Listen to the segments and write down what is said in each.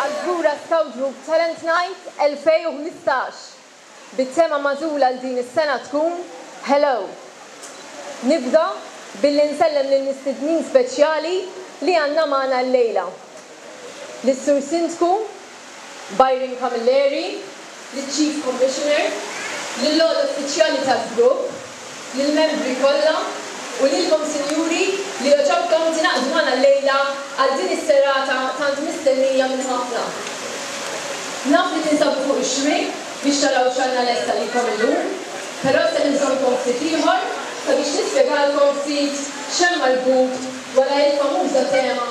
għall-Plura Scout Group Talent Night 2015 bit-tema magħżula għal din is-sena tkun Hello. Nibda billi nsellem lill-mistednin speċjali li għandna magħna llejla. Lis-Sur Sindku, Byron Camilleri, liċ-Chief Commissioner, lill-Għola Uffiċjali tal-Grupp, lill-membri kollha u lilkom Sinjuri li għoġobkom tingħaqdu magħna llejla għal din is-serata tant mistennija minn ħafna. Naf li tinsabu fuq ix-xwieq biex taraw x'għandna lest għalikom illum, però ser inżommkom ftit ieħor sabiex nispjegalkom ftit x'hemm marbut wara il-famuża tema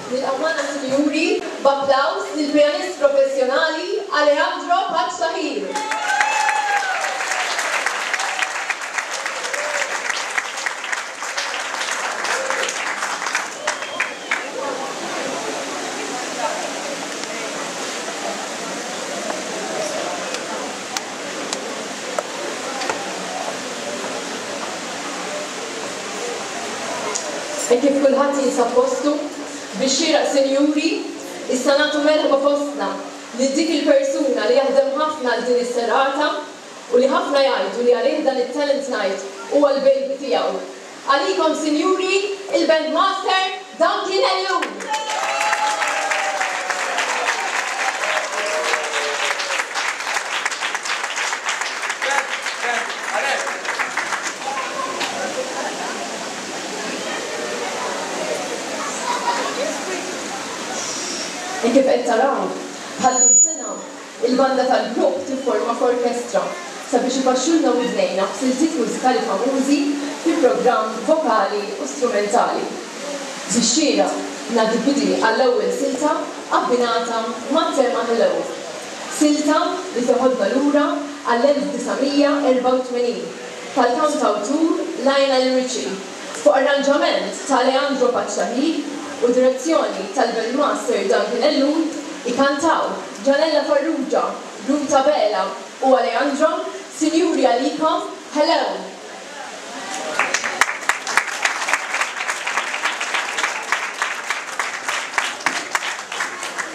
Nilqgħu magħna sinjuri b'applawż lill-pjanist professjonali Alejandro Pac Sahir. Hekk kif kulħadd jinsab postu, bix-xieraq sinjuri, issa nagħtu merħba fostna lil dik il-persuna li jaħdem ħafna għal din is-serata u li ħafna jgħidu li għalih dan it-talent night huwa l-baby tiegħu. Għalikom sinjuri, il-Band Master dan kien għellul! Kif qed taraw, bħal kull sena, Il-banda tal-grupp tifforma f'orkestra sabiex ipaxxulna widnejna b'siltiet mużikali famużi fi programm vokali u strumentali. Fix-xieraq ngħaddi l-bidwi għall-ewwel silta abbinata mat-tema Hello. Silta li teħodna lura għall-1984 tal-kantawtur Lionel Richie. Fuq arranġament ta' Leandro Pacciahi u direzzjoni tal-Band Master Duncan Ellul, ikantaw, Janella Farrugia, Ruth Abela u Aleandra, Sinjuri Għalikom, Hello!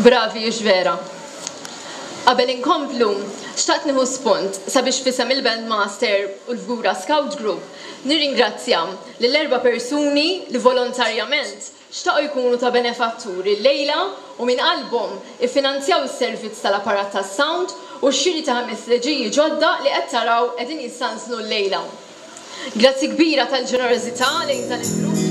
Bravi hux vera? Qabel inkomplu, xtaqt nieħu spunt sabiex f'isem il-Band Master u l-Fgura Scout Group nirringrazzja lill-erba' persuni li volontarjament xtaqu jkunu ta' benefatturi llejla u minn qalbhom iffinanzjaw is-servizz tal-apparat tas-sawnd u x-xiri ta' ħames reġiji ġodda li qed taraw qegħdin jista'nżnu llejla. Grazzi kbira tal-ġenerożità lejn dan il-grupp u.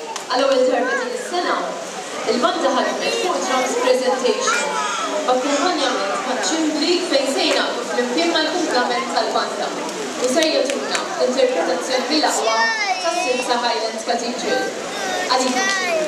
Għall-ewwel darba din is-sena, il-banda ħadmet fuq Drums Presentation b'akkumpanjament maċ-ċimbli fejn se jingħaqdu flimkien mal-kumplament tal-banda u ser jagħtuna interpretazzjoni mill-aqwa tas-silta Highlands Cathedral. Għalikom x'inhu!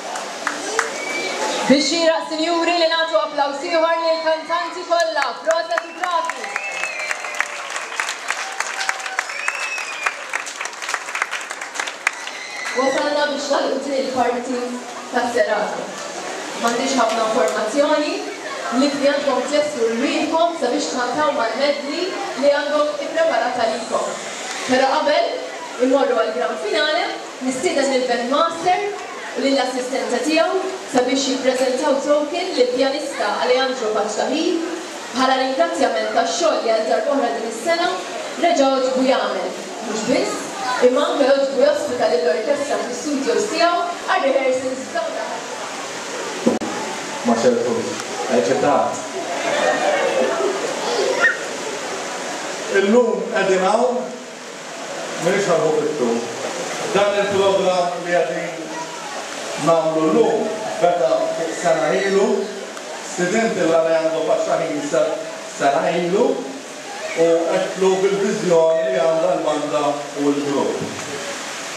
Bi xieraq sinjuri li nagħtu applaws ieħor lil kantanti kollha. Proset u bravi! Wasalna biex nagħlqu din il-parti tas-serata. M'għandix ħafna informazzjoni, l-ittni għandkom tlestru rwieħkom sabiex tkantaw mal-medley li għandhom ippreparat għalikom. Però qabel immorru għall-grand finale, Nistieden lill-Band Master u lill-assistenza tiegħu sabiex jippreżentaw token lill-pjanista Aleandro Pacciahi bħala ringrazzjament għax-xogħol li għal darb'oħra din is-sena reġa' għoġbu jagħmel, mhux biss, imma anke għoġbu jospita lill-orkestra fl-istudios tiegħu għar-rehearsals f'dawn l-aħħar ġimgħat. Ma xerrtux. Eċitat. Illum qegħdin hawn. M'iniex nagħmlu bittu. Dan il-programm li qegħdin nagħmlu llum beda fuq sena ilu. Stidint il-Aleandro Fasciahini sena ilu u għedtlu bil-viżjoni li għandha l-banda u l-grupp.